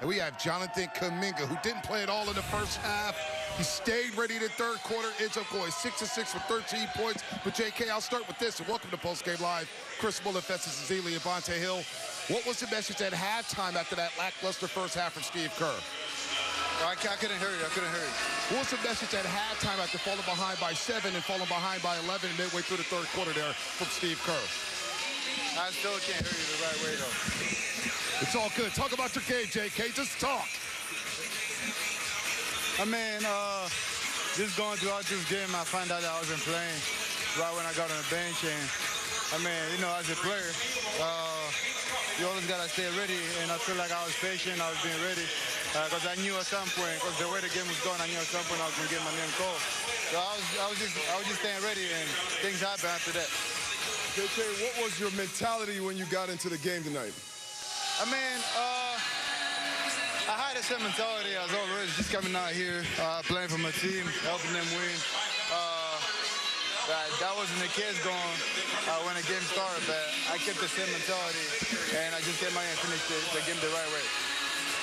And we have Jonathan Kuminga, who didn't play at all in the first half. He stayed ready in the third quarter. Ends up going 6 to 6 for 13 points. But JK, I'll start with this. And welcome to Post Game Live. Chris Mullin, Festus and Bonta Hill. What was the message at halftime after that lackluster first half from Steve Kerr? I, I couldn't hear you. I couldn't hear you. What was the message at halftime after falling behind by seven and falling behind by 11 midway through the third quarter there from Steve Kerr? I still can't hear you the right way, though. It's all good. Talk about your game, JK. Just talk. I mean, uh, just going throughout this game, I found out that I wasn't playing right when I got on the bench. And, I mean, you know, as a player, uh, you always got to stay ready. And I feel like I was patient. I was being ready. Because uh, I knew at some point, because the way the game was going, I knew at some point I was going to get my name called. So I was, I was just, I was just staying ready, and things happened after that. JK, what was your mentality when you got into the game tonight? I mean, uh, I had same mentality as always, just coming out here, uh, playing for my team, helping them win. Uh, that, that wasn't the case going uh, when the game started, but I kept the same mentality, and I just came out and finished the, the game the right way.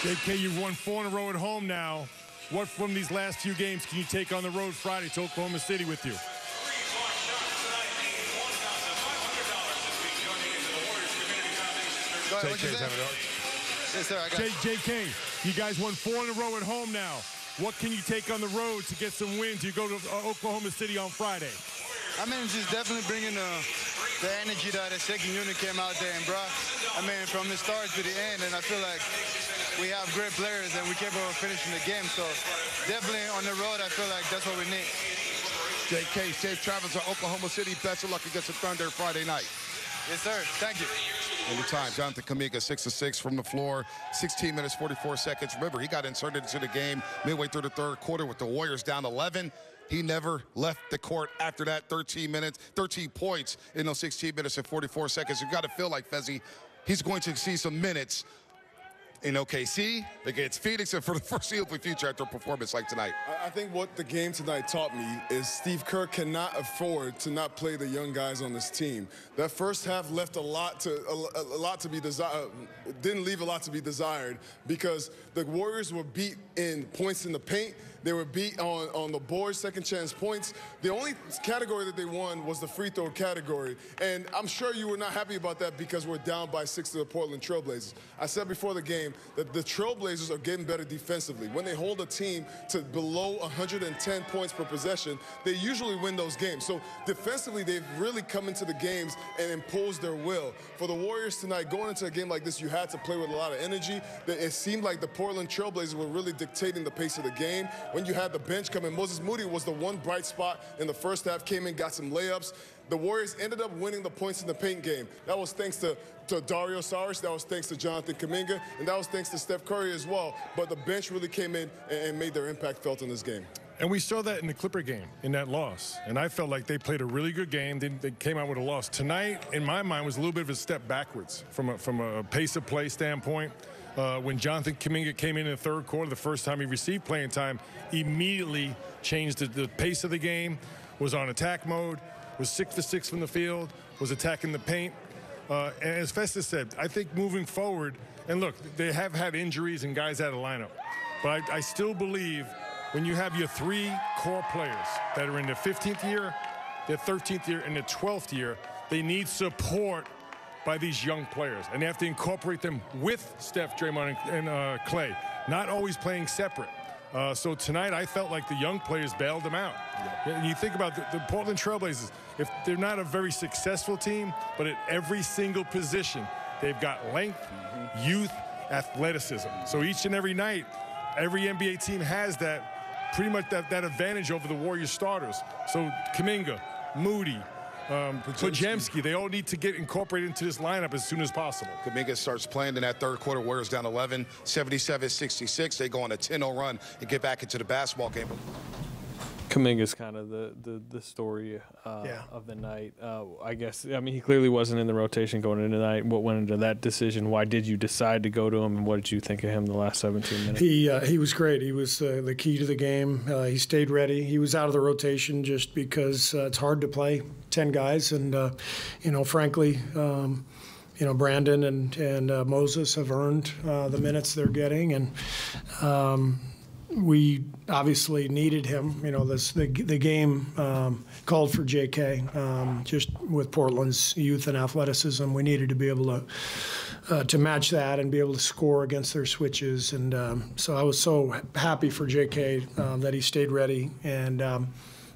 JK, you've won four in a row at home now. What from these last few games can you take on the road Friday to Oklahoma City with you? Go ahead, what you? Yes, sir, I got J- JK, you guys won four in a row at home now. What can you take on the road to get some wins? You go to uh, Oklahoma City on Friday. I mean, just definitely bringing the, the energy that the second unit came out there and brought. I mean, from the start to the end, and I feel like we have great players and we're capable of finishing the game. So definitely on the road, I feel like that's what we need. JK, safe travels to Oklahoma City. Best of luck against the Thunder Friday night. Yes, sir. Thank you. Anytime. Jonathan Kuminga, 6 to 6 from the floor, 16 minutes, 44 seconds. Remember, he got inserted into the game midway through the third quarter with the Warriors down 11. He never left the court after that 13 minutes, 13 points in those 16 minutes and 44 seconds. You've got to feel like Fezzi, he's going to see some minutes in OKC against Phoenix and for the foreseeable future after a performance like tonight. I think what the game tonight taught me is Steve Kerr cannot afford to not play the young guys on this team. That first half left a lot to a, a lot to be desired. Uh, didn't leave a lot to be desired because the Warriors were beat in points in the paint. They were beat on, on the board, second chance points. The only category that they won was the free throw category. And I'm sure you were not happy about that because we're down by six to the Portland Trailblazers. I said before the game that the Trailblazers are getting better defensively. When they hold a team to below 110 points per possession, they usually win those games. So defensively, they've really come into the games and imposed their will. For the Warriors tonight, going into a game like this, you had to play with a lot of energy. It seemed like the Portland Trailblazers were really dictating the pace of the game when you had the bench come in. Moses Moody was the one bright spot in the first half, came in, got some layups. The Warriors ended up winning the points in the paint game. That was thanks to, to Dario Saric, that was thanks to Jonathan Kuminga, and that was thanks to Steph Curry as well. But the bench really came in and, and made their impact felt in this game. And we saw that in the Clipper game, in that loss. And I felt like they played a really good game. They, they, came out with a loss. Tonight, in my mind, was a little bit of a step backwards from a, from a pace of play standpoint. Uh, when Jonathan Kuminga came in in the third quarter, the first time he received playing time, immediately changed the, the pace of the game, was on attack mode, was six to six from the field, was attacking the paint. Uh, and as Festus said, I think moving forward, and look, they have had injuries and guys out of lineup, but I, I still believe when you have your three core players that are in their 15th year, their 13th year, and their 12th year, they need support by these young players, and they have to incorporate them with Steph, Draymond, and, uh, Klay, not always playing separate. Uh, so tonight, I felt like the young players bailed them out. Yeah. And you think about the, the, Portland Trailblazers, if they're not a very successful team, but at every single position, they've got length, mm-hmm. youth, athleticism. So each and every night, every NBA team has that, pretty much that, that advantage over the Warriors starters. So Kuminga, Moody, um, Podziemski, they all need to get incorporated into this lineup as soon as possible. Kuminga starts playing in that third quarter. Warriors down 11, 77-66. They go on a 10-0 run and get back into the basketball game. Kuminga's kind of the the, the story uh, yeah. of the night. Uh, I guess I mean he clearly wasn't in the rotation going into the night. What went into that decision? Why did you decide to go to him? And what did you think of him the last 17 minutes? He uh, he was great. He was uh, the key to the game. Uh, he stayed ready. He was out of the rotation just because uh, it's hard to play 10 guys, and you know frankly. Um, you know, Brandon and and uh, Moses have earned uh, the minutes they're getting, and um, we obviously needed him. You know, this the the game um, called for J.K. Um, just with Portland's youth and athleticism, we needed to be able to. Uh, to match that and be able to score against their switches, and um, so I was so happy for J.K. Um, that he stayed ready and um,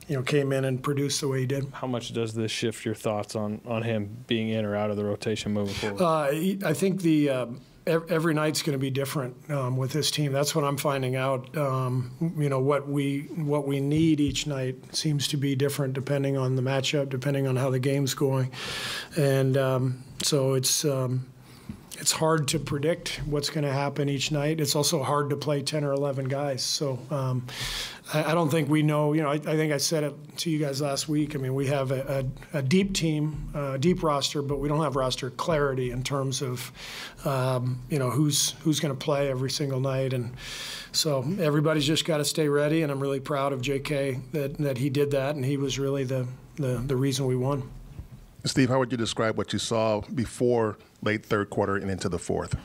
you know, came in and produced the way he did. How much does this shift your thoughts on, on him being in or out of the rotation moving forward? Uh, I think the uh, every night's going to be different um, with this team. That's what I'm finding out. Um, you know what we what we need each night seems to be different depending on the matchup, depending on how the game's going, and um, so it's um, it's hard to predict what's going to happen each night. It's also hard to play 10 or 11 guys. So um, I, I, don't think we know. You know, I, I, think I said it to you guys last week. I mean, we have a, a, a deep team, a deep roster, but we don't have roster clarity in terms of, um, you know, who's who's going to play every single night. And so everybody's just got to stay ready. And I'm really proud of J.K. that, that he did that, and he was really the, the, the reason we won. Steve, how would you describe what you saw before late third quarter and into the fourth?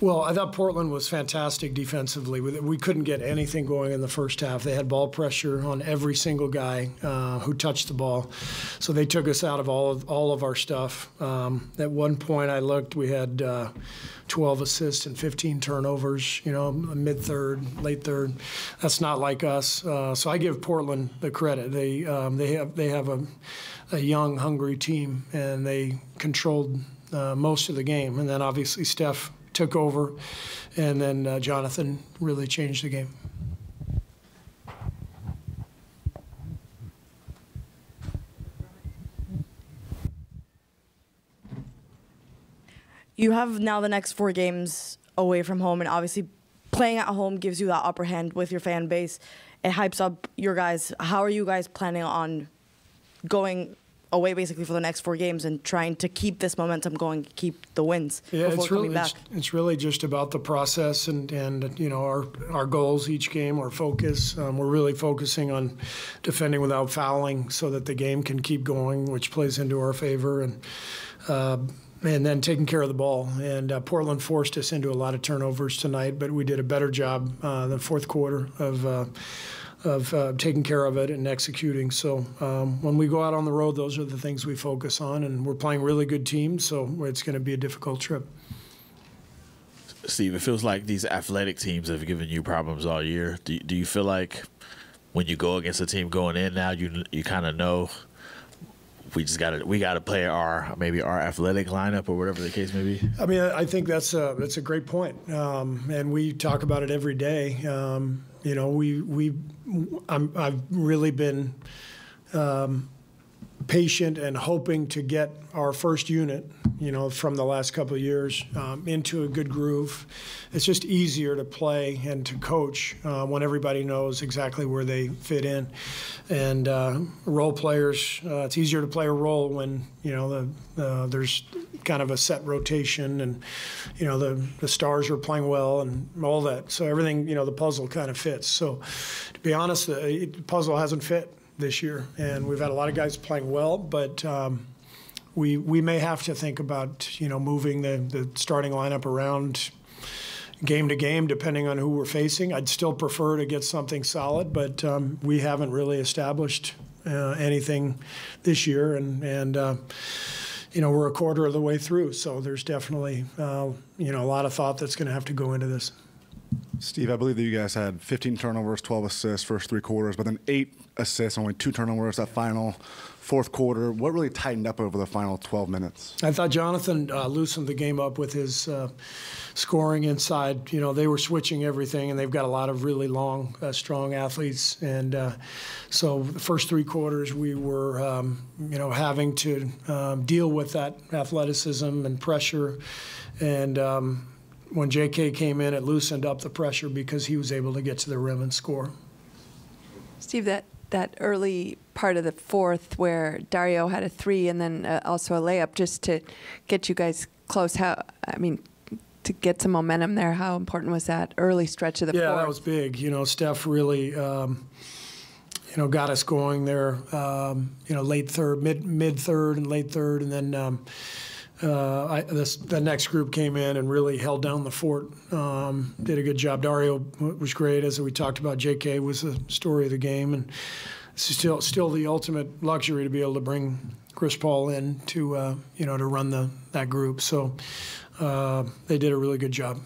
Well, I thought Portland was fantastic defensively. We couldn't get anything going in the first half. They had ball pressure on every single guy uh, who touched the ball, so they took us out of all of all of our stuff. Um, at one point, I looked. We had. Uh, 12 assists and 15 turnovers, you know, mid third, late third. That's not like us. Uh, so I give Portland the credit. They um, they have they have a, a young, hungry team, and they controlled uh, most of the game. And then obviously Steph took over, and then uh, Jonathan really changed the game. You have now the next four games away from home, and obviously playing at home gives you that upper hand with your fan base. It hypes up your guys. How are you guys planning on going away basically for the next four games and trying to keep this momentum going, keep the wins yeah, it's really, back. It's, it's, really just about the process and, and you know our our goals each game, our focus. Um, we're really focusing on defending without fouling so that the game can keep going, which plays into our favor and. Uh, and then taking care of the ball. And uh, Portland forced us into a lot of turnovers tonight, but we did a better job uh, the fourth quarter of uh, of uh, taking care of it and executing. So um, when we go out on the road, those are the things we focus on, and we're playing really good teams, so it's going to be a difficult trip. Steve, it feels like these athletic teams have given you problems all year. Do, do you feel like when you go against a team going in now, you you kind of know we just got to we got to play our maybe our athletic lineup or whatever the case may be. I mean, I think that's a that's a great point, um, and we talk about it every day. Um, you know, we we i have really been um, patient and hoping to get our first unit, you know, from the last couple of years um, into a good groove. It's just easier to play and to coach uh, when everybody knows exactly where they fit in. And uh, role players, uh, it's easier to play a role when you know the, there's kind of a set rotation and you know the the stars are playing well and all that. So everything, you know, the puzzle kind of fits. So to be honest, the puzzle hasn't fit this year, and we've had a lot of guys playing well, but um, we we may have to think about you know moving the the starting lineup around game to game depending on who we're facing. I'd still prefer to get something solid, but um, we haven't really established uh, anything this year, and and. Uh, you know, we're a quarter of the way through, so there's definitely, uh, you know, a lot of thought that's going to have to go into this. Steve, I believe that you guys had 15 turnovers, 12 assists first three quarters, but then eight assists, only two turnovers that final fourth quarter. What really tightened up over the final 12 minutes? I thought Jonathan uh, loosened the game up with his uh, scoring inside. You know, they were switching everything, and they've got a lot of really long, uh, strong athletes. And uh, so the first three quarters, we were, um, you know, having to um, deal with that athleticism and pressure. And, um, when JK came in, it loosened up the pressure because he was able to get to the rim and score. Steve, that that early part of the fourth where Dario had a three and then uh, also a layup just to get you guys close. How I mean, to get some momentum there. How important was that early stretch of the yeah, fourth? that was big. You know, Steph really. Um, you know, got us going there. Um, you know, late third, mid mid third, and late third, and then um, uh, I, this, the next group came in and really held down the fort. Um, did a good job. Dario was great, as we talked about. J.K. was the story of the game, and it's still still the ultimate luxury to be able to bring Chris Paul in to uh, you know to run the that group. So uh, they did a really good job.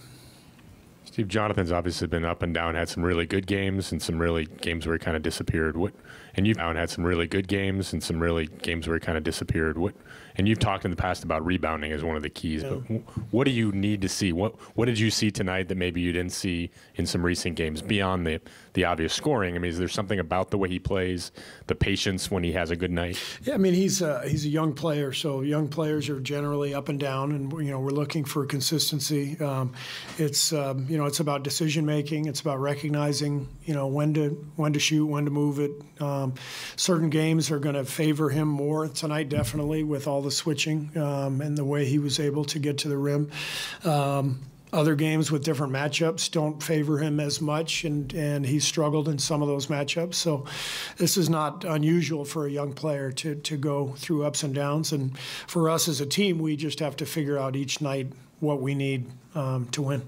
Steve Jonathan's obviously been up and down, had some really good games and some really games where he kind of disappeared. What and you've had some really good games and some really games where he kind of disappeared. What and you've talked in the past about rebounding as one of the keys. Yeah. But what do you need to see? What what did you see tonight that maybe you didn't see in some recent games beyond the the obvious scoring? I mean, is there something about the way he plays, the patience when he has a good night? Yeah, I mean he's a, he's a young player, so young players are generally up and down, and you know we're looking for consistency. Um, it's um, you know it's about decision making. It's about recognizing you know when to when to shoot, when to move it. Um, certain games are going to favor him more tonight, definitely with all the the switching um, and the way he was able to get to the rim. Um, other games with different matchups don't favor him as much, and, and he struggled in some of those matchups. So, this is not unusual for a young player to, to go through ups and downs. And for us as a team, we just have to figure out each night what we need um, to win.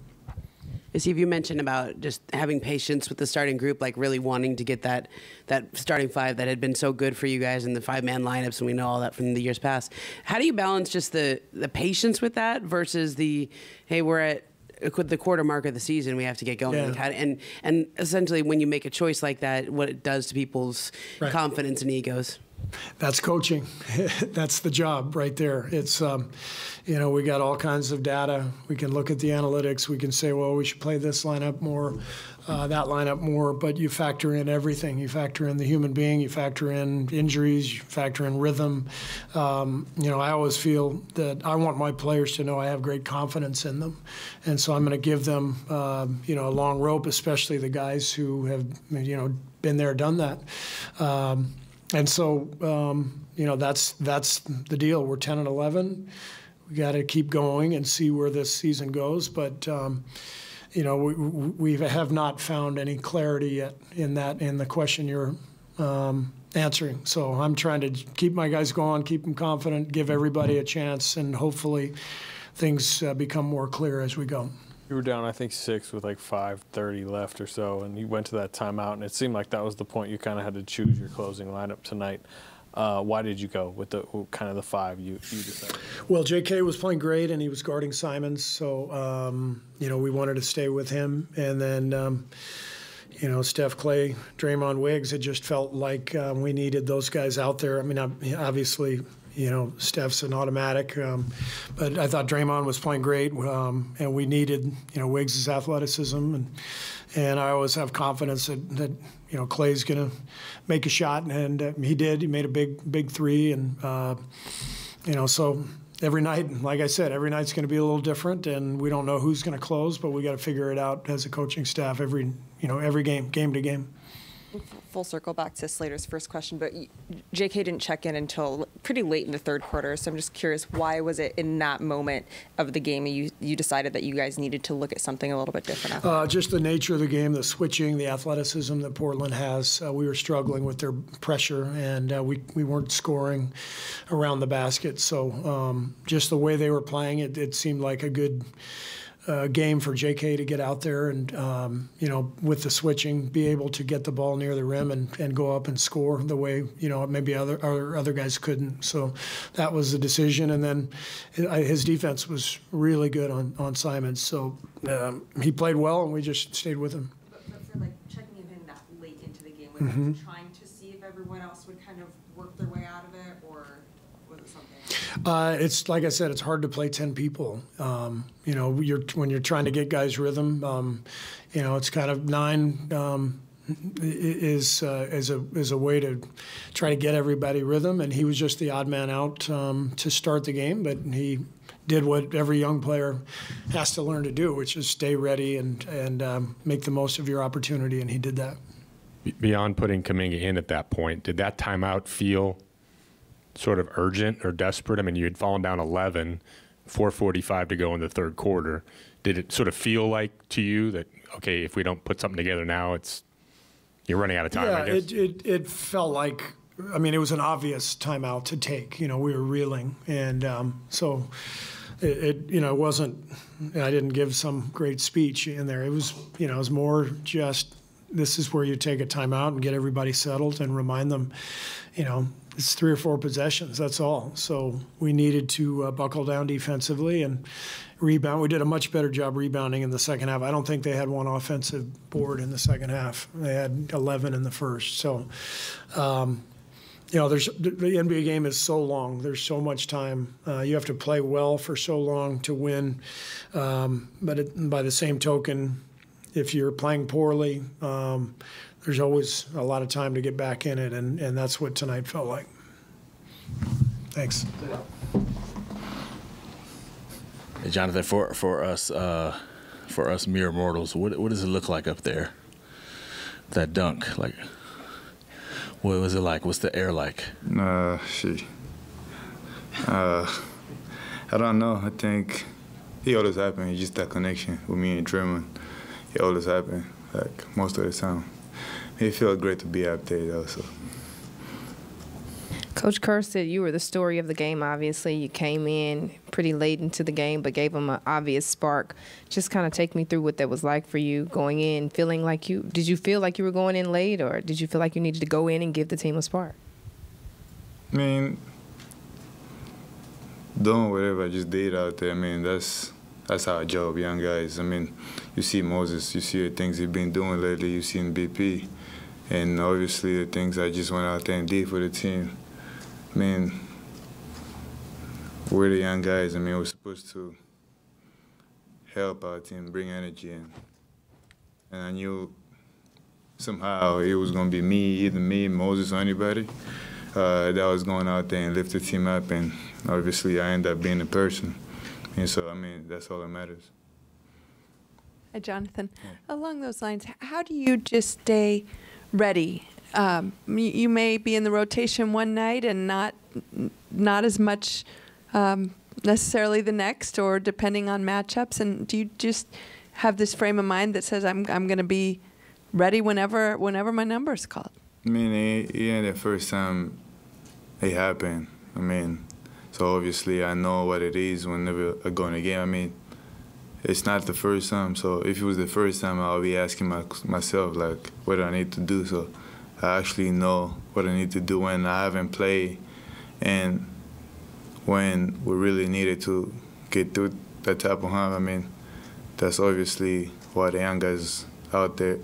Steve, you mentioned about just having patience with the starting group, like really wanting to get that that starting five that had been so good for you guys in the five man lineups, and we know all that from the years past. How do you balance just the the patience with that versus the hey, we're at the quarter mark of the season, we have to get going. Yeah. And and essentially, when you make a choice like that, what it does to people's right. confidence and egos. That's coaching. That's the job right there. It's, um, you know, we got all kinds of data. We can look at the analytics. We can say, well, we should play this lineup more, uh, that lineup more. But you factor in everything. You factor in the human being. You factor in injuries. You factor in rhythm. Um, you know, I always feel that I want my players to know I have great confidence in them, and so I'm going to give them, uh, you know, a long rope, especially the guys who have, you know, been there, done that. Um, and so um, you know that's that's the deal. We're 10 and 11. We got to keep going and see where this season goes. But um, you know we, we have not found any clarity yet in that in the question you're um, answering. So I'm trying to keep my guys going, keep them confident, give everybody a chance, and hopefully things uh, become more clear as we go. You were down, I think, six with like 5:30 left or so, and you went to that timeout, and it seemed like that was the point you kind of had to choose your closing lineup tonight. Uh, why did you go with the kind of the five you, you decided? Well, J.K. was playing great, and he was guarding Simons, so um, you know we wanted to stay with him, and then. Um, you know, Steph Klay, Draymond Wiggs, it just felt like um, we needed those guys out there. I mean, obviously, you know, Steph's an automatic. Um, but I thought Draymond was playing great, um, and we needed, you know, Wiggs' athleticism, and and I always have confidence that, that you know Klay's going to make a shot, and uh, he did. He made a big big three, and uh, you know, so every night, like I said, every night's going to be a little different, and we don't know who's going to close, but we got to figure it out as a coaching staff every you know every game, game to game full circle back to Slater's first question, but JK didn't check in until pretty late in the third quarter. So I'm just curious, why was it in that moment of the game you you decided that you guys needed to look at something a little bit different? Uh, just the nature of the game, the switching, the athleticism that Portland has. Uh, we were struggling with their pressure, and uh, we we weren't scoring around the basket. So um, just the way they were playing, it, it seemed like a good uh, game for J.K. to get out there and um, you know with the switching, be able to get the ball near the rim and, and go up and score the way you know maybe other other, other guys couldn't. So that was the decision. And then his defense was really good on on Simons. So um, he played well, and we just stayed with him. But, but for like checking him in that late into the game, was mm-hmm. trying to see if everyone else would kind of work their way out of it, or uh, it's like I said, it's hard to play ten people. Um, you know, you're when you're trying to get guys rhythm. Um, you know, it's kind of nine um, is uh, is a is a way to try to get everybody rhythm. And he was just the odd man out um, to start the game, but he did what every young player has to learn to do, which is stay ready and and um, make the most of your opportunity. And he did that. Beyond putting Kuminga in at that point, did that timeout feel sort of urgent or desperate? I mean, you had fallen down 11, 4:45 to go in the third quarter. Did it sort of feel like to you that okay, if we don't put something together now, it's you're running out of time? Yeah, it, it it felt like I mean, it was an obvious timeout to take. You know, we were reeling, and um, so it, it, you know, it wasn't. I didn't give some great speech in there. It was, you know, it was more just this is where you take a timeout and get everybody settled and remind them, you know, it's three or four possessions. That's all. So we needed to uh, buckle down defensively and rebound. We did a much better job rebounding in the second half. I don't think they had one offensive board in the second half. They had 11 in the first. So, um, you know, there's the NBA game is so long. There's so much time. Uh, you have to play well for so long to win. Um, but it, by the same token, if you're playing poorly, um, there's always a lot of time to get back in it, and, and that's what tonight felt like. Thanks. Hey, Jonathan, for for us uh, for us mere mortals, what what does it look like up there? That dunk, like, what was it like? What's the air like? Uh, she. Uh, I don't know. I think it always happens. Just that connection with me and Draymond. It always happens, like most of the time. It felt great to be out there, also. Coach Kerr said you were the story of the game. Obviously, you came in pretty late into the game, but gave them an obvious spark. Just kind of take me through what that was like for you going in, feeling like you. Did you feel like you were going in late, or did you feel like you needed to go in and give the team a spark? I mean, doing whatever I just did out there. I mean, that's that's our job, young guys. I mean, you see Moses, you see the things he's been doing lately. You see in BP, and obviously the things I just went out there and did for the team. I mean, we're the young guys. I mean, we're supposed to help our team, bring energy in. And I knew somehow it was going to be me, either me, Moses, or anybody uh, that was going out there and lift the team up. And obviously, I ended up being the person. And so, I mean, that's all that matters. Hi, Jonathan. Yeah. Along those lines, how do you just stay ready um, you, may be in the rotation one night and not not as much um, necessarily the next, or depending on matchups. And do you just have this frame of mind that says I'm I'm going to be ready whenever whenever my number is called? I mean, it, yeah, the first time it happened. I mean, so obviously I know what it is whenever I go in a game. I mean, it's not the first time. So if it was the first time, I'll be asking my, myself like, what do I need to do? So I actually know what I need to do when I haven't played and when we really needed to get through that type of hump. I mean, that's obviously what the young guys out there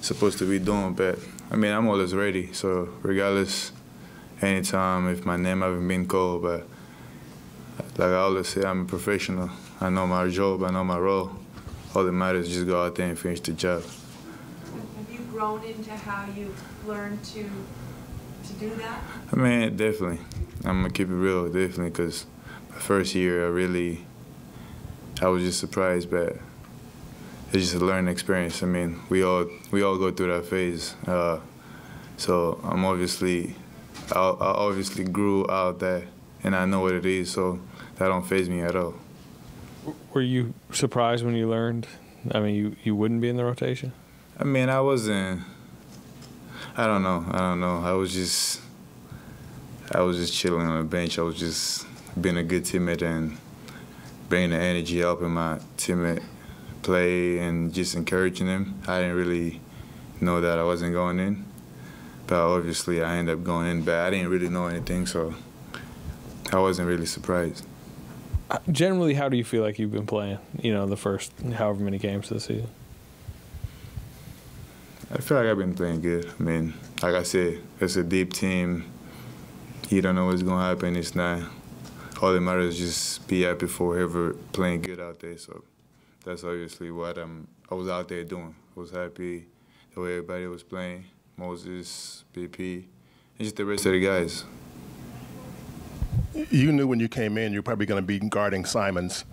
supposed to be doing. But I mean, I'm always ready. So regardless, anytime if my name haven't been called, but like I always say, I'm a professional. I know my job. I know my role. All that matters is just go out there and finish the job. Have you grown into how you learn to to do that? I mean, definitely. I'm gonna keep it real, definitely, because my first year, I really, I was just surprised, but it's just a learning experience. I mean, we all we all go through that phase. Uh, so I'm obviously, I, I obviously grew out that, and I know what it is. So that don't phase me at all. Were you surprised when you learned? I mean, you, you wouldn't be in the rotation. I mean, I wasn't. I don't know. I don't know. I was just, I was just chilling on the bench. I was just being a good teammate and bringing the energy up in my teammate play and just encouraging them. I didn't really know that I wasn't going in, but obviously I ended up going in. But I didn't really know anything, so I wasn't really surprised. Generally, how do you feel like you've been playing? You know, the first however many games this season. I feel like I've been playing good. I mean, like I said, it's a deep team. You don't know what's going to happen. It's not. All that matters is just be happy for whoever playing good out there. So that's obviously what I'm, I was out there doing. I was happy the way everybody was playing. Moses, BP, and just the rest of the guys. You knew when you came in you're probably going to be guarding Simons.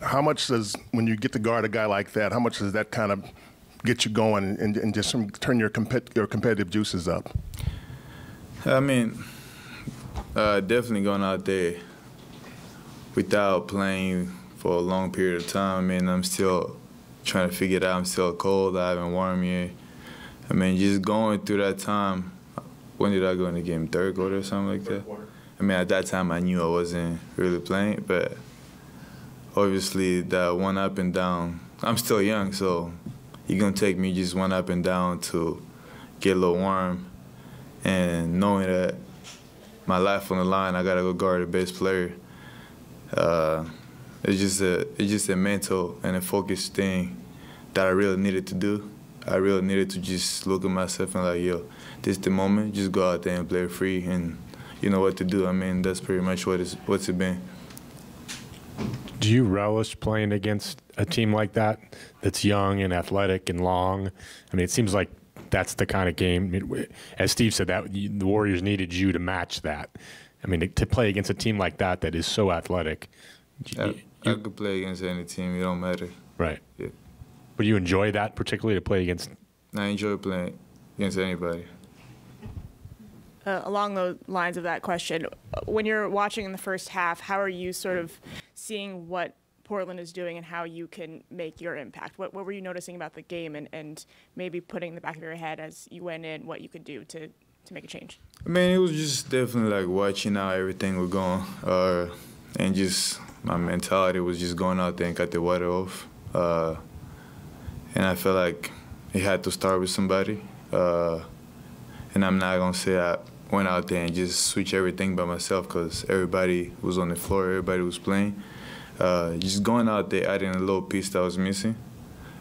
How much does, when you get to guard a guy like that, how much does that kind of get you going and, and just turn your, compet- your competitive juices up? I mean, uh, definitely going out there without playing for a long period of time. I mean, I'm still trying to figure it out. I'm still cold. I haven't warmed yet. I mean, just going through that time, when did I go in the game? Third quarter or something like that. I mean, at that time I knew I wasn't really playing, but obviously that one up and down. I'm still young, so you're gonna take me just one up and down to get a little warm, and knowing that my life on the line, I gotta go guard the best player. Uh, it's just a it's just a mental and a focused thing that I really needed to do. I really needed to just look at myself and like, yo, this is the moment. Just go out there and play free, and you know what to do. I mean, that's pretty much what it's what's it been. Do you relish playing against a team like that that's young and athletic and long? I mean, it seems like that's the kind of game. As Steve said, that the Warriors needed you to match that. I mean, to play against a team like that that is so athletic. I, I could play against any team. It don't matter. Right. Yeah. But you enjoy that particularly to play against. I enjoy playing against anybody. Uh, along the lines of that question, when you're watching in the first half, how are you sort of seeing what Portland is doing and how you can make your impact? What, what were you noticing about the game and, and maybe putting in the back of your head as you went in what you could do to, to make a change? I mean, it was just definitely like watching how everything was going uh, and just my mentality was just going out there and cut the water off. Uh, and I felt like it had to start with somebody. Uh, and I'm not going to say I went out there and just switch everything by myself because everybody was on the floor, everybody was playing. Uh, just going out there, adding a little piece that was missing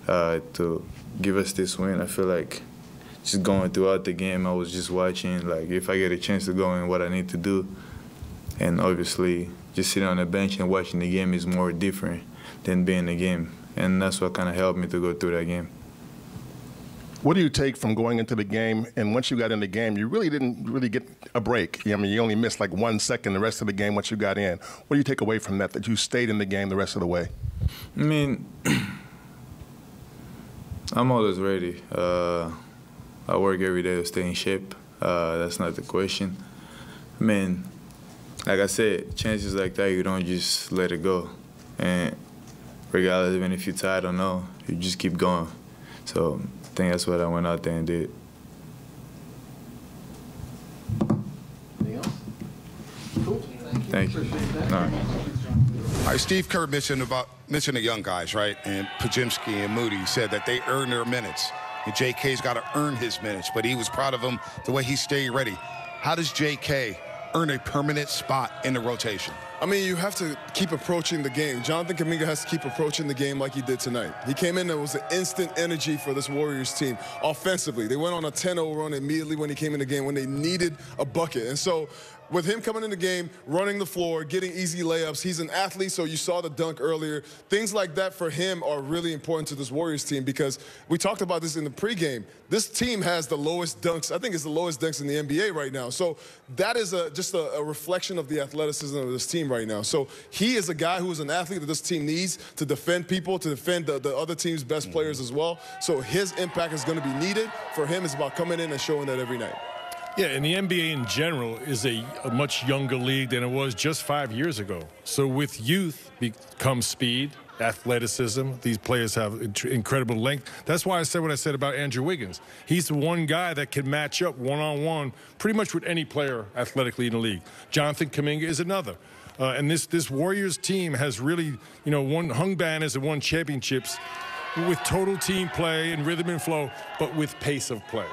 uh, to give us this win. I feel like just going throughout the game, I was just watching, like, if I get a chance to go in, what I need to do. And obviously, just sitting on the bench and watching the game is more different than being in the game. And that's what kind of helped me to go through that game. What do you take from going into the game, and once you got in the game, you really didn't really get a break? I mean, you only missed like one second the rest of the game once you got in. What do you take away from that, that you stayed in the game the rest of the way? I mean, I'm always ready. Uh, I work every day to stay in shape. Uh, that's not the question. I mean, like I said, chances like that, you don't just let it go. And regardless, even if you're tired or no, you just keep going. So think that's what I went out there and did. Thank you. All right. All right, Steve Kerr mentioned about mentioned the young guys, right? And Podziemski and Moody said that they earned their minutes. And JK's got to earn his minutes, but he was proud of him the way he stayed ready. How does JK earn a permanent spot in the rotation? I mean, you have to keep approaching the game. Jonathan Kuminga has to keep approaching the game like he did tonight. He came in, there was an instant energy for this Warriors team offensively. They went on a 10-0 run immediately when he came in the game when they needed a bucket. And so with him coming in the game, running the floor, getting easy layups, he's an athlete, so you saw the dunk earlier. Things like that for him are really important to this Warriors team because we talked about this in the pregame. This team has the lowest dunks. I think it's the lowest dunks in the NBA right now. So that is a, just a, a reflection of the athleticism of this team right now. So he is a guy who is an athlete that this team needs to defend people, to defend the, the other team's best players mm-hmm. as well. So his impact is going to be needed. For him, it's about coming in and showing that every night. Yeah, and the NBA in general is a, a, much younger league than it was just five years ago. So with youth comes speed, athleticism. These players have incredible length. That's why I said what I said about Andrew Wiggins. He's the one guy that can match up one-on-one pretty much with any player athletically in the league. Jonathan Kuminga is another. Uh, and this, this Warriors team has really, you know, won hung banners and won championships with total team play and rhythm and flow, but with pace of play.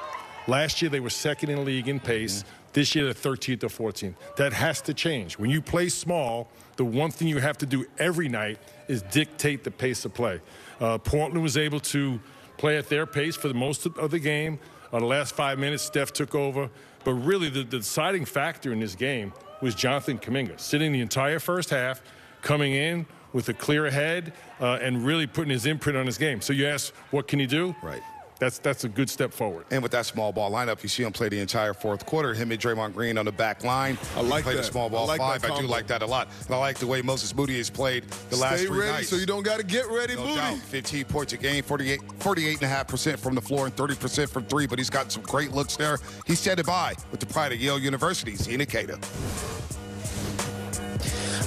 Last year, they were second in the league in pace. Mm-hmm. This year, they're 13th or 14th. That has to change. When you play small, the one thing you have to do every night is dictate the pace of play. Uh, Portland was able to play at their pace for the most of the game. Uh, the last five minutes, Steph took over. But really, the, the deciding factor in this game was Jonathan Kuminga, sitting the entire first half, coming in with a clear head, uh, and really putting his imprint on his game. So you ask, what can he do? Right that's that's a good step forward. And with that small ball lineup, you see him play the entire fourth quarter. Him and Draymond Green on the back line. I like play that. the small ball I like five. I do like that a lot. And I like the way Moses Moody has played the Stay last three ready nights. so you don't got to get ready, no Moody. Doubt. 15 points a game, 48, 48.5% from the floor and 30% from three, but he's got some great looks there. He's said it by with the pride of Yale University, Zena Keita.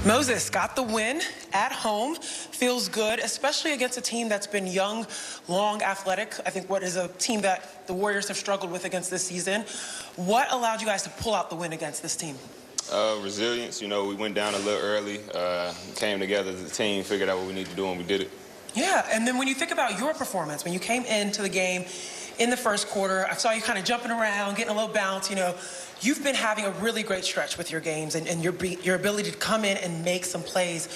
Moses got the win at home. Feels good, especially against a team that's been young, long, athletic. I think what is a team that the Warriors have struggled with against this season. What allowed you guys to pull out the win against this team? Uh, resilience. You know, we went down a little early, uh, came together as a team, figured out what we need to do, and we did it. Yeah, and then when you think about your performance, when you came into the game in the first quarter, I saw you kind of jumping around, getting a little bounce, you know. You've been having a really great stretch with your games and, and your, your ability to come in and make some plays.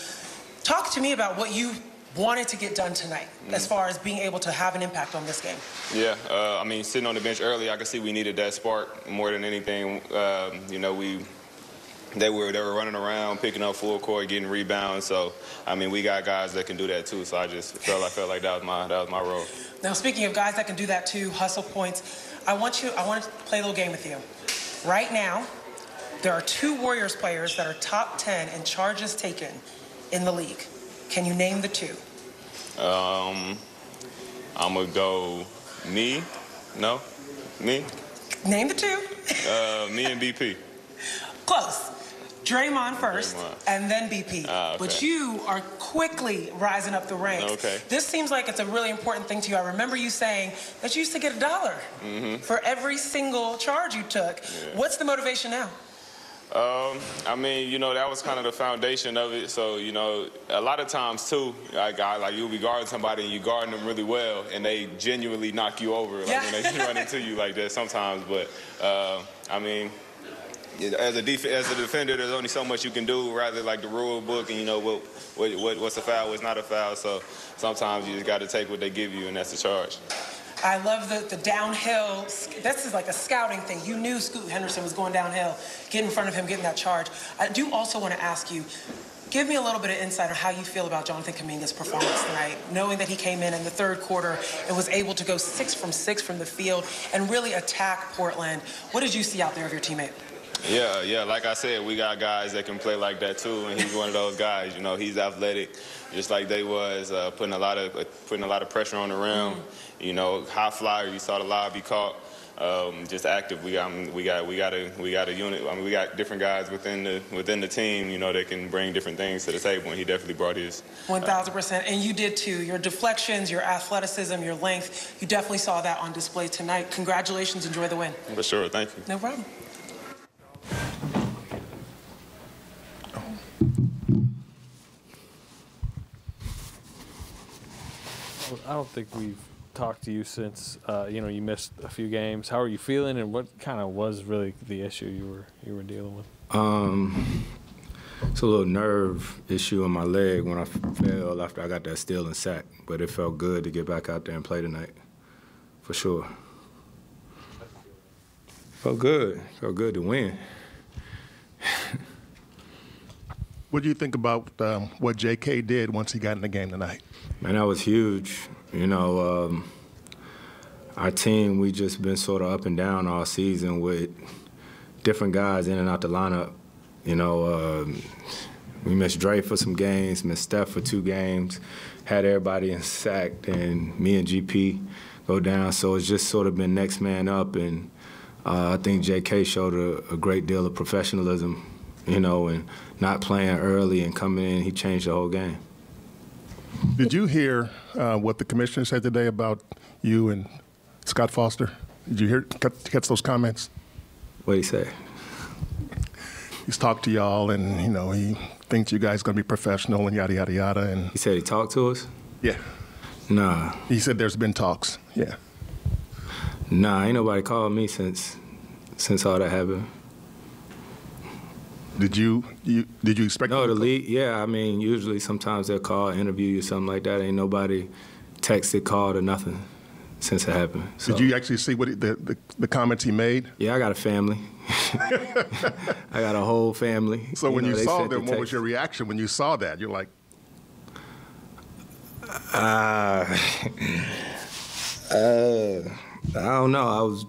Talk to me about what you wanted to get done tonight mm. as far as being able to have an impact on this game. Yeah, uh, I mean, sitting on the bench early, I could see we needed that spark more than anything. Um, you know, we they were they were running around, picking up full court, getting rebounds. So I mean, we got guys that can do that too. So I just felt I felt like that was my that was my role. Now, speaking of guys that can do that too, hustle points. I want you. I want to play a little game with you. Right now, there are two Warriors players that are top 10 in charges taken in the league. Can you name the two? Um, I'm gonna go me. No, me. Name the two. uh, me and BP. Close. Draymond first, Draymond. and then BP. Ah, okay. But you are quickly rising up the ranks. Okay. This seems like it's a really important thing to you. I remember you saying that you used to get a dollar mm-hmm. for every single charge you took. Yeah. What's the motivation now? Um, I mean, you know, that was kind of the foundation of it. So, you know, a lot of times too, like, I, like you'll be guarding somebody and you guarding them really well, and they genuinely knock you over, like yeah. when they run into you like that sometimes. But uh, I mean, as a def- as a defender, there's only so much you can do. Rather like the rule book, and you know what, what, what what's a foul, what's not a foul. So sometimes you just got to take what they give you, and that's the charge. I love the, the downhill. This is like a scouting thing. You knew Scoot Henderson was going downhill. Get in front of him, getting that charge. I do also want to ask you, give me a little bit of insight on how you feel about Jonathan Kuminga's performance tonight, knowing that he came in in the third quarter and was able to go six from six from the field and really attack Portland. What did you see out there of your teammate? Yeah, yeah. Like I said, we got guys that can play like that too, and he's one of those guys. You know, he's athletic, just like they was, uh, putting a lot of uh, putting a lot of pressure on the rim. Mm-hmm. You know, high flyer. You saw the lob he caught. Um, just active. We got we got we got a we got a unit. I mean, we got different guys within the within the team. You know, that can bring different things to the table, and he definitely brought his. One thousand percent, and you did too. Your deflections, your athleticism, your length. You definitely saw that on display tonight. Congratulations. Enjoy the win. For sure. Thank you. No problem. I don't think we've talked to you since uh, you know you missed a few games. How are you feeling, and what kind of was really the issue you were you were dealing with? Um, it's a little nerve issue in my leg when I fell after I got that steal and sack, but it felt good to get back out there and play tonight, for sure. Felt good. Felt good to win. what do you think about um, what J.K. did once he got in the game tonight? Man, that was huge. You know, um, our team, we just been sort of up and down all season with different guys in and out the lineup. You know, um, we missed Dre for some games, missed Steph for two games, had everybody in sacked, and me and GP go down. So it's just sort of been next man up, and uh, I think J.K. showed a, a, great deal of professionalism, you know, and not playing early and coming in, he changed the whole game. Did you hear uh, what the commissioner said today about you and Scott Foster? Did you hear catch those comments? What did he say? He's talked to y'all, and you know he thinks you guys going to be professional and yada yada yada. And he said he talked to us. Yeah. Nah. He said there's been talks. Yeah. Nah, ain't nobody called me since since all that happened. Did you, you did you expect? No, the league. Yeah, I mean, usually sometimes they'll call, interview you, something like that. Ain't nobody texted, called, or nothing since it happened. So. Did you actually see what he, the, the, the comments he made? Yeah, I got a family. I got a whole family. So you when know, you saw them, the what was your reaction when you saw that? You're like, uh, uh I don't know. I was.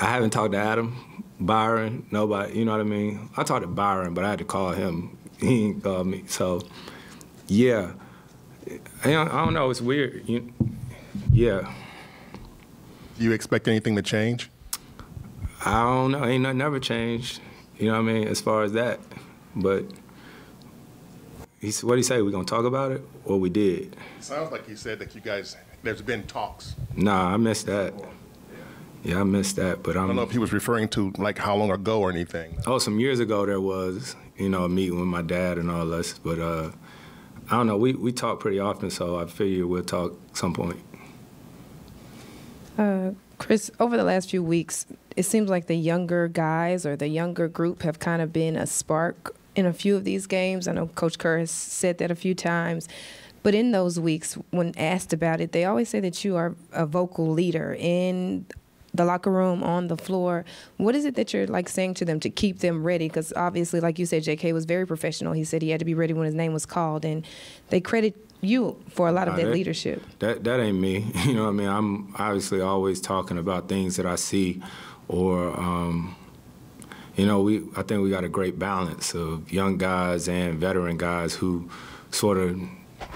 I haven't talked to Adam, Byron, nobody. You know what I mean? I talked to Byron, but I had to call him. He didn't call me. So, yeah. I don't know. It's weird. You, yeah. Do you expect anything to change? I don't know. Ain't nothing ever changed. You know what I mean? As far as that, but he's what he say? We gonna talk about it, or we did? Sounds like he said that you guys, there's been talks. Nah, I missed that. Yeah, I missed that, but I I'm. don't know if he was referring to like how long ago or anything. Oh, some years ago there was, you know, a meeting with my dad and all us, but uh, I don't know. We we talk pretty often, so I figure we'll talk some point. Uh, Chris, over the last few weeks, it seems like the younger guys or the younger group have kind of been a spark in a few of these games. I know Coach Kerr has said that a few times. But in those weeks, when asked about it, they always say that you are a vocal leader in the locker room, on the floor. What is it that you're like saying to them to keep them ready? Because obviously, like you said, J.K. was very professional. He said he had to be ready when his name was called, and they credit you for a lot of Nah, that leadership. That that ain't me. You know what I mean? I'm obviously always talking about things that I see or um, you know, we I think we got a great balance of young guys and veteran guys who sort of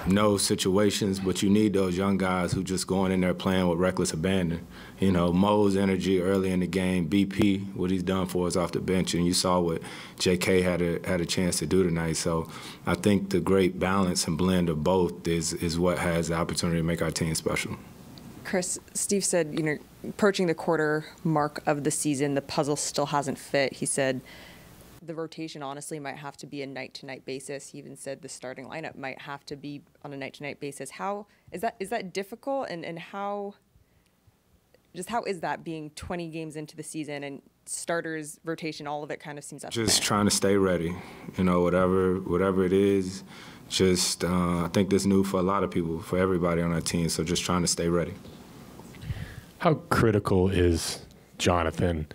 know situations, but you need those young guys who just going in there playing with reckless abandon. You know, Mo's energy early in the game, BP, what he's done for us off the bench, and you saw what J.K. had a had a chance to do tonight. So I think the great balance and blend of both is is what has the opportunity to make our team special. Chris, Steve said, you know, approaching the quarter mark of the season, the puzzle still hasn't fit. He said the rotation honestly might have to be a night to night basis. He even said the starting lineup might have to be on a night to night basis. How is that is that difficult and, and how just how is that being 20 games into the season and starters rotation all of it kind of seems up Just air? trying to stay ready. You know, whatever whatever it is. Just uh, I think this new for a lot of people, for everybody on our team. So just trying to stay ready. How critical is Jonathan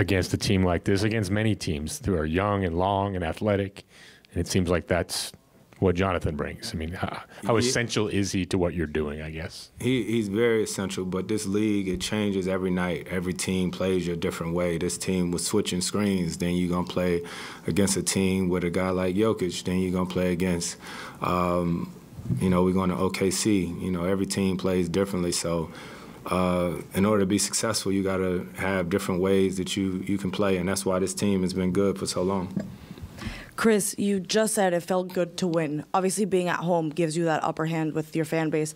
against a team like this, against many teams who are young and long and athletic? And it seems like that's what Jonathan brings. I mean, how, how essential is he to what you're doing, I guess? He, he's very essential, but this league, it changes every night. Every team plays you a different way. This team was switching screens. Then you're going to play against a team with a guy like Jokic. Then you're going to play against, um, you know, we're going to OKC. You know, every team plays differently. So uh, in order to be successful, you got to have different ways that you, you can play. And that's why this team has been good for so long. Chris, you just said it felt good to win. Obviously, being at home gives you that upper hand with your fan base.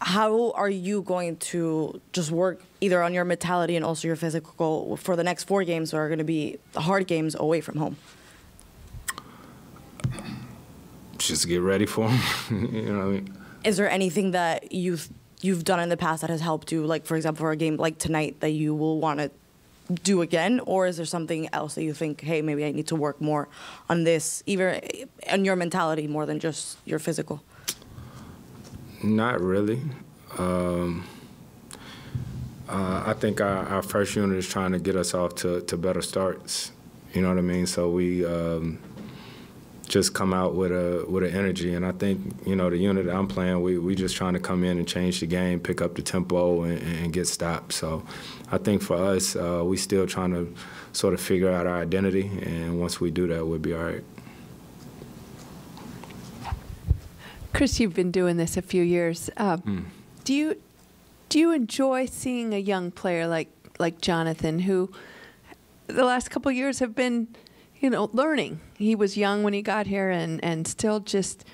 How are you going to just work either on your mentality and also your physical for the next four games that are going to be hard games away from home? Just get ready for them. you know what I mean? Is there anything that you've you've done in the past that has helped you, like for example, for a game like tonight, that you will want to do again, or is there something else that you think, hey, maybe I need to work more on this, even on your mentality more than just your physical? Not really. Um, uh, I think our, our first unit is trying to get us off to, to better starts. You know what I mean? So we um, just come out with a with an energy, and I think you know the unit that I'm playing, we we just trying to come in and change the game, pick up the tempo, and, and get stops. So I think for us, uh, we still trying to sort of figure out our identity, and once we do that, we'll be all right. Chris, you've been doing this a few years. Uh, Do you do you enjoy seeing a young player like like Jonathan, who the last couple of years have been, you know, learning? He was young when he got here, and and still just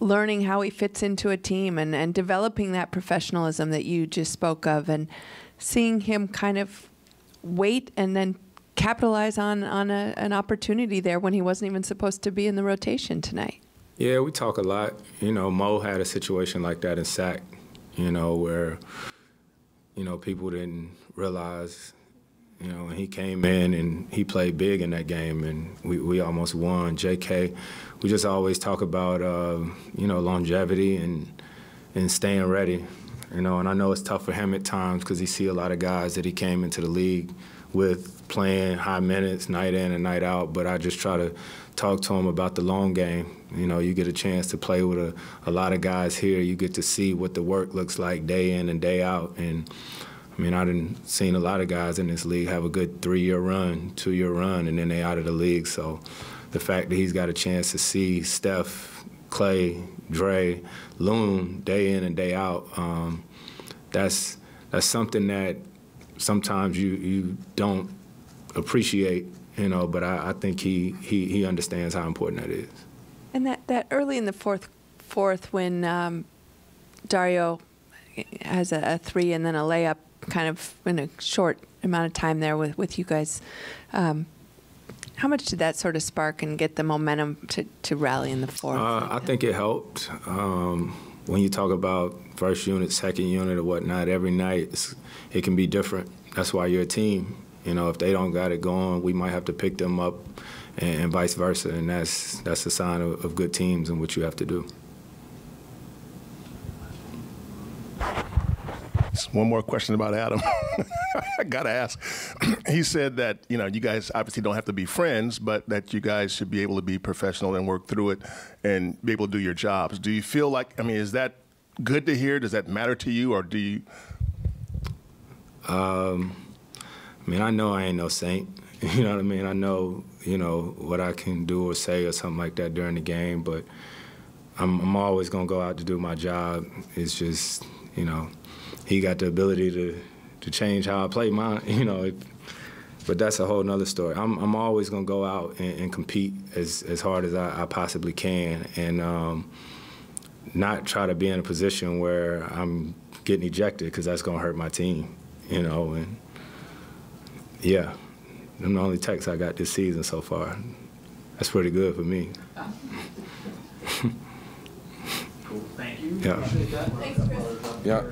learning how he fits into a team and and developing that professionalism that you just spoke of, and seeing him kind of wait and then capitalize on on a, an opportunity there when he wasn't even supposed to be in the rotation tonight. Yeah, we talk a lot. You know, Mo had a situation like that in SAC, you know, where, you know, people didn't realize, you know, he came in and he played big in that game and we, we almost won. JK, we just always talk about, uh, you know, longevity and, and staying ready, you know, and I know it's tough for him at times because he see a lot of guys that he came into the league with playing high minutes night in and night out, but I just try to talk to him about the long game. You know, you get a chance to play with a, a lot of guys here. You get to see what the work looks like day in and day out. And I mean, I done seen a lot of guys in this league have a good three-year run, two-year run, and then they out of the league. So the fact that he's got a chance to see Steph, Klay, Dre, Loon day in and day out, um, that's that's something that sometimes you you don't appreciate you know, but I, I think he, he, he understands how important that is. And that, that early in the fourth fourth when um, Dario has a, a, three and then a layup kind of in a short amount of time there with, with you guys. Um, how much did that sort of spark and get the momentum to, to rally in the fourth? Uh, I think it helped. Um, when you talk about first unit, second unit, or whatnot, every night it can be different. That's why you're a team. You know, if they don't got it going, we might have to pick them up, and, and vice versa. And that's that's a sign of, of good teams and what you have to do. One more question about Adam. I gotta ask. he said that you know you guys obviously don't have to be friends, but that you guys should be able to be professional and work through it and be able to do your jobs. Do you feel like I mean is that good to hear? Does that matter to you, or do you? Um, I mean, I know I ain't no saint. You know what I mean? I know you know what I can do or say or something like that during the game, but I'm, I'm always gonna go out to do my job. It's just you know he got the ability to to change how I play mine. You know, it, but that's a whole nother story. I'm I'm always gonna go out and, and compete as as hard as I, I possibly can, and um, not try to be in a position where I'm getting ejected because that's gonna hurt my team. You know, and yeah, I'm the only texts I got this season so far. That's pretty good for me. cool. Thank you. Yeah. Thanks, Chris. Yeah.